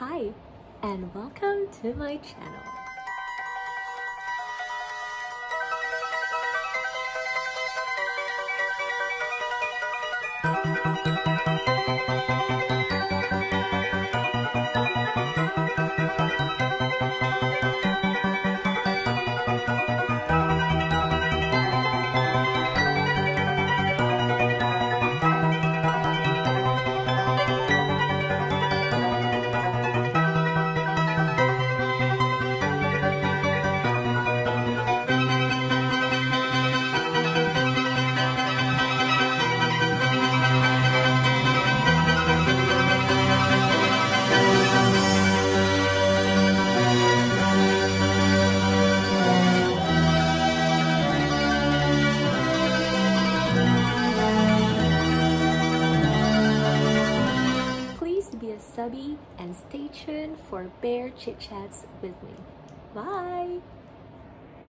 Hi, and welcome to my channel. Subby and stay tuned for bear chit chats with me. Bye!